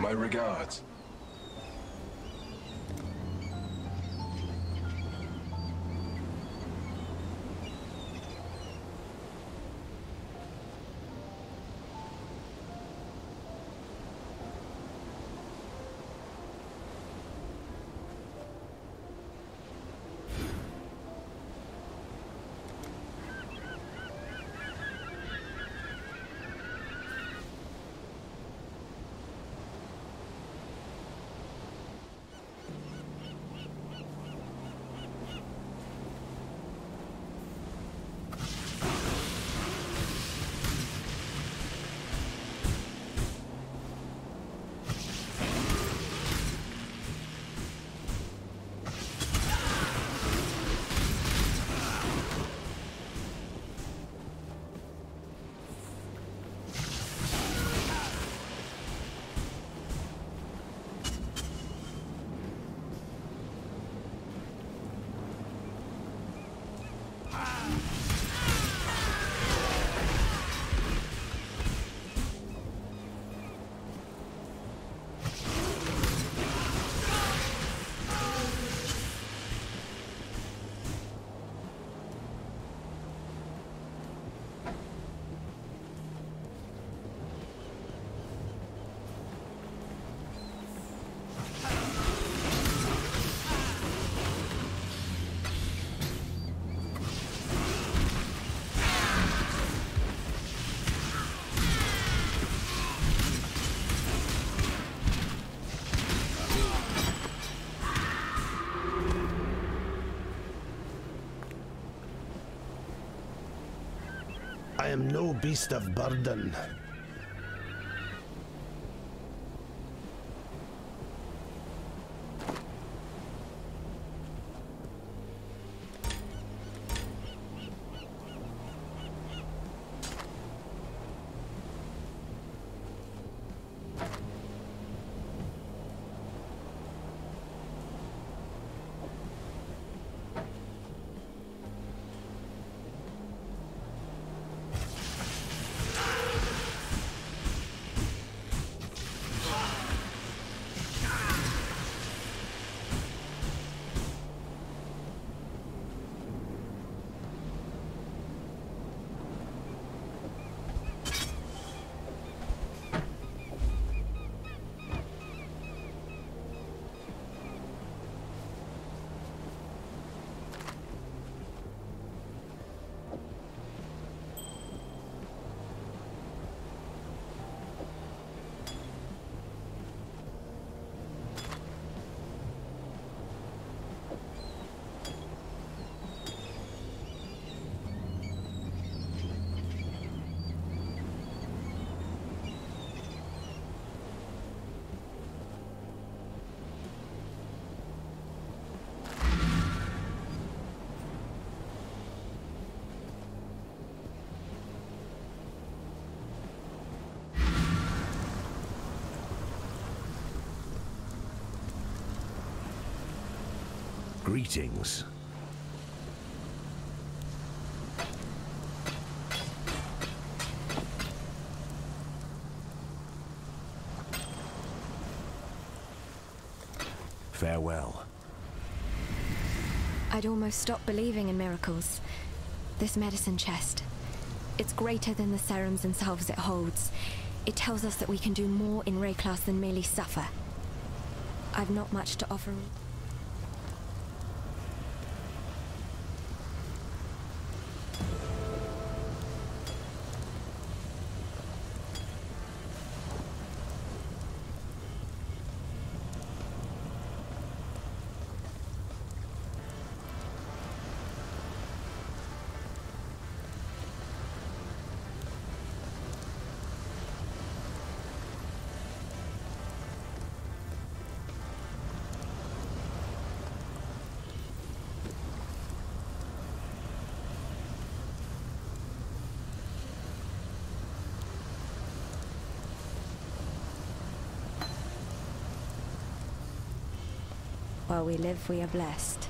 My regards. I am no beast of burden. Greetings. Farewell. I'd almost stopped believing in miracles. This medicine chest. It's greater than the serums and salves it holds. It tells us that we can do more in Wraeclast than merely suffer. I've not much to offer. While we live, we are blessed.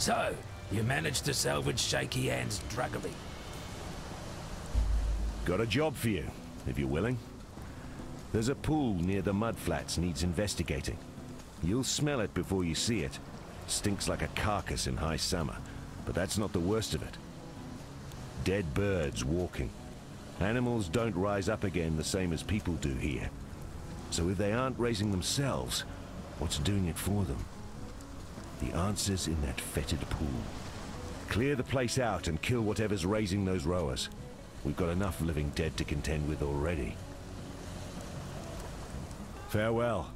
So, you managed to salvage Shaky Hand's druggery. Got a job for you, if you're willing. There's a pool near the mudflats needs investigating. You'll smell it before you see it. Stinks like a carcass in high summer, but that's not the worst of it. Dead birds walking. Animals don't rise up again the same as people do here. So if they aren't raising themselves, what's doing it for them? The answer's in that fetid pool. Clear the place out and kill whatever's raising those rhoas. We've got enough living dead to contend with already. Farewell.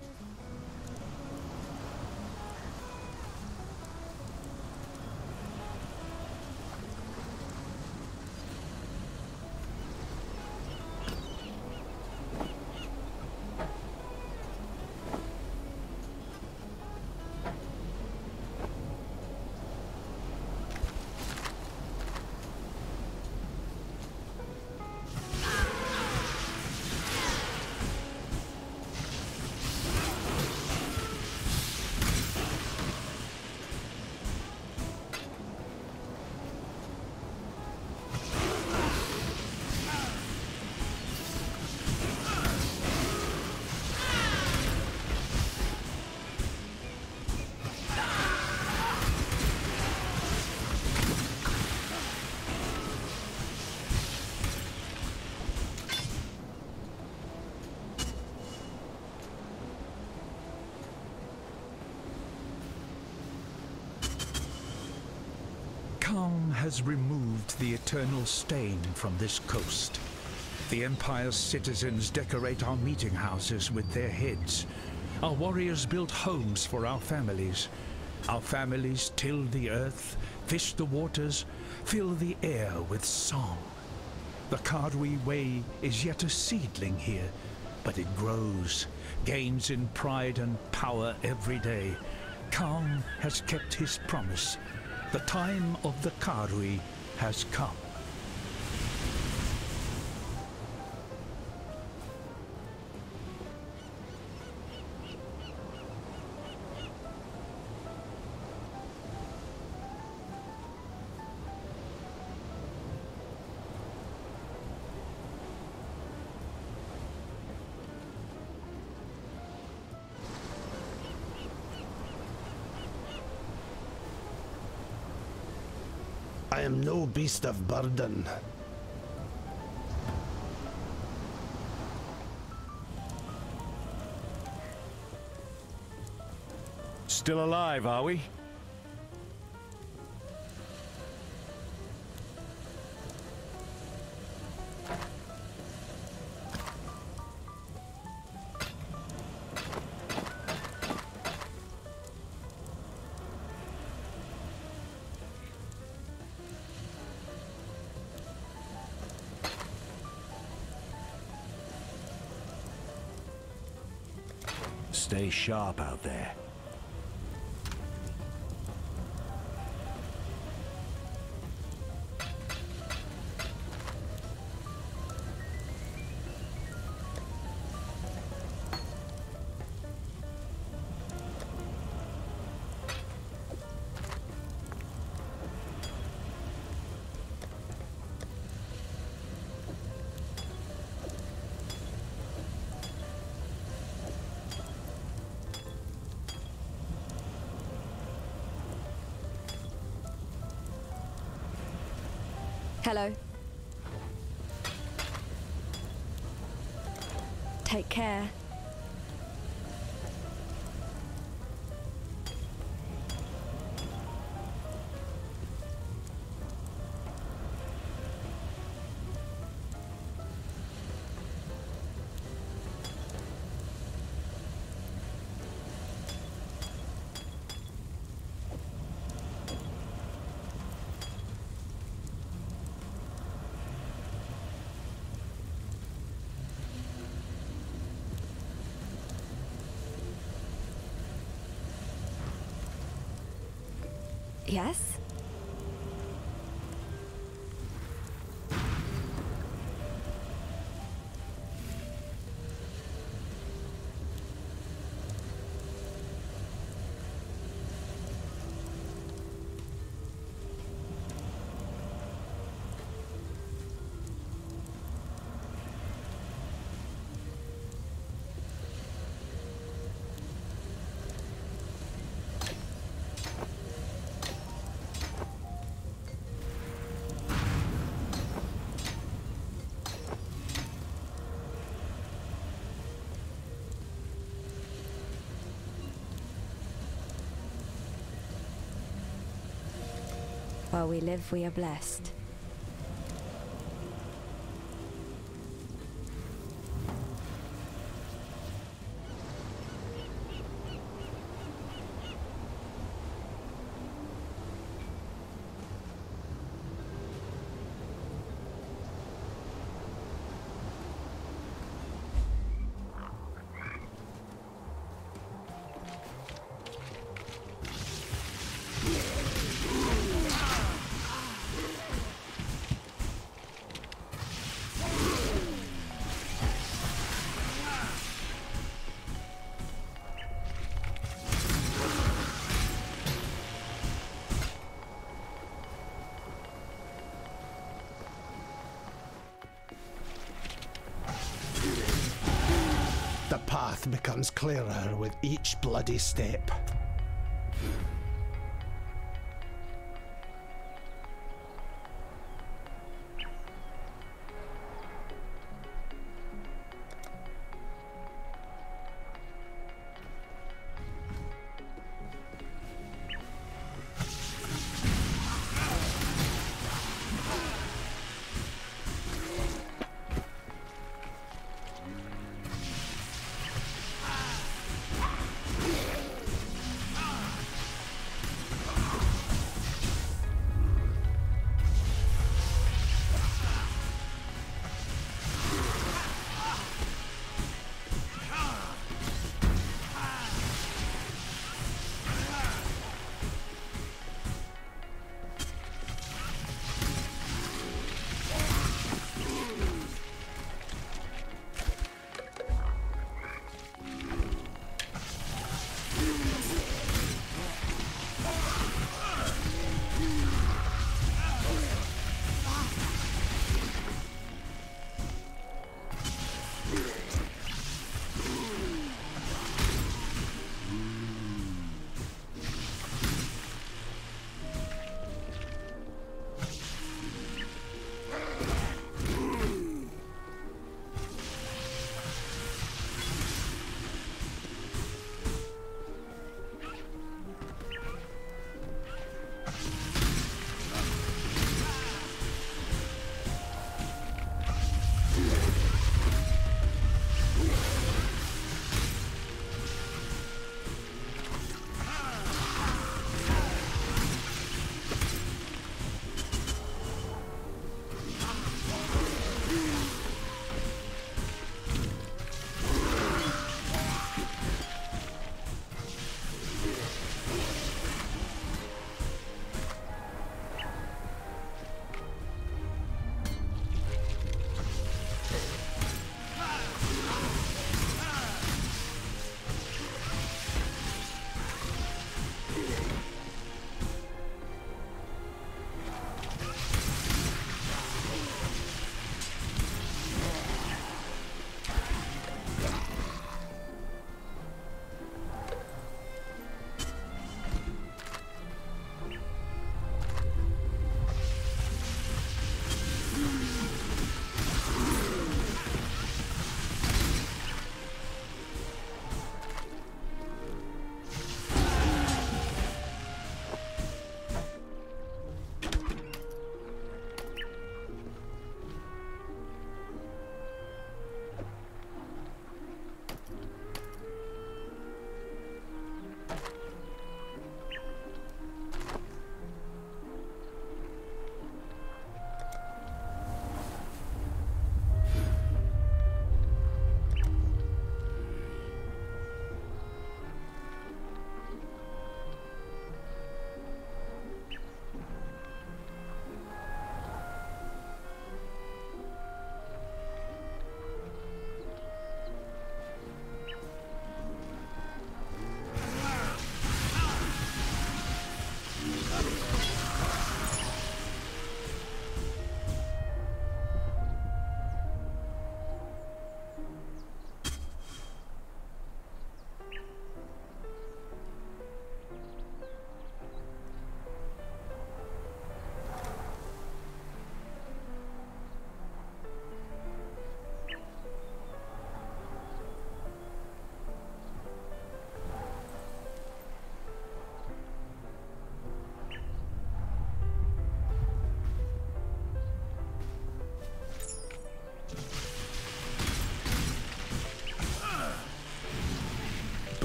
Kaom has removed the eternal stain from this coast. The Empire's citizens decorate our meeting houses with their heads. Our warriors build homes for our families. Our families till the earth, fish the waters, fill the air with song. The Karui Way is yet a seedling here, but it grows, gains in pride and power every day. Kaom has kept his promise. The time of the Karui has come. Am no beast of burden. Still alive, are we? Stay sharp out there. Hello. Take care. Yes? While we live, we are blessed. Path becomes clearer with each bloody step.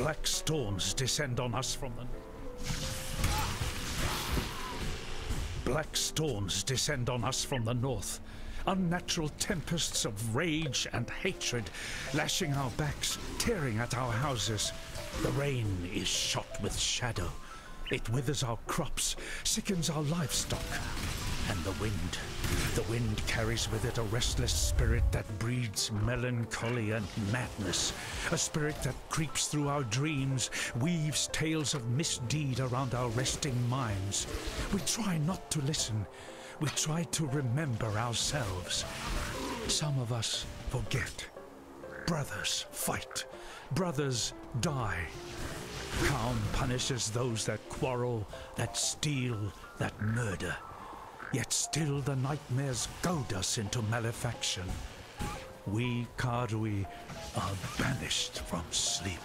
Black storms descend on us from the... Black storms descend on us from the north. Unnatural tempests of rage and hatred, lashing our backs, tearing at our houses. The rain is shot with shadow. It withers our crops, sickens our livestock. The wind. The wind carries with it a restless spirit that breeds melancholy and madness. A spirit that creeps through our dreams, weaves tales of misdeed around our resting minds. We try not to listen. We try to remember ourselves. Some of us forget. Brothers fight. Brothers die. Kaom punishes those that quarrel, that steal, that murder. Yet still the nightmares goad us into malefaction. We Karui are banished from sleep.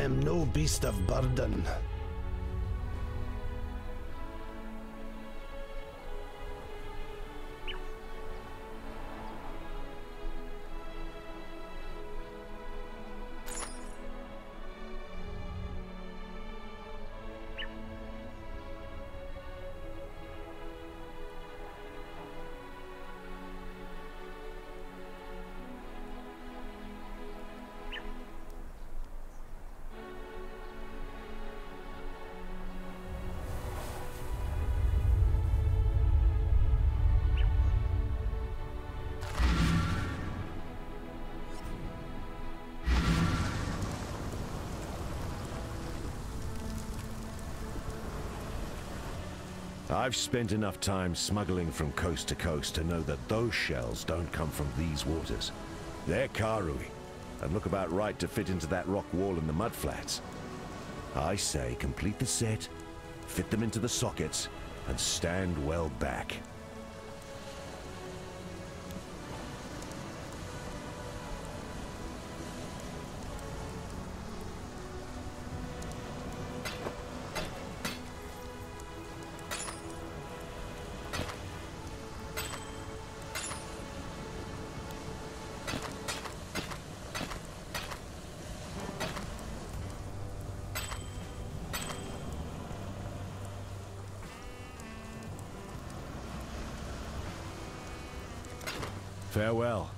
I am no beast of burden. I've spent enough time smuggling from coast to coast to know that those shells don't come from these waters. They're Karui, and look about right to fit into that rock wall in the mudflats. I say complete the set, fit them into the sockets, and stand well back. Farewell.